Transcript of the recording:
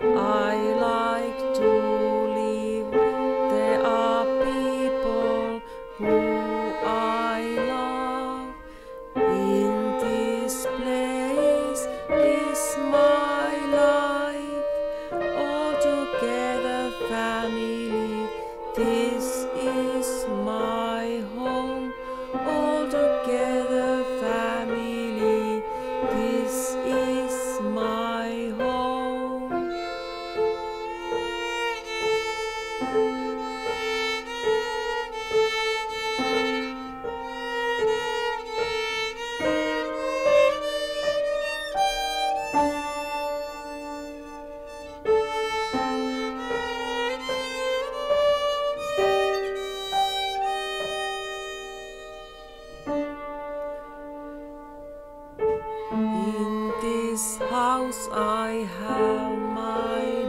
I house I have my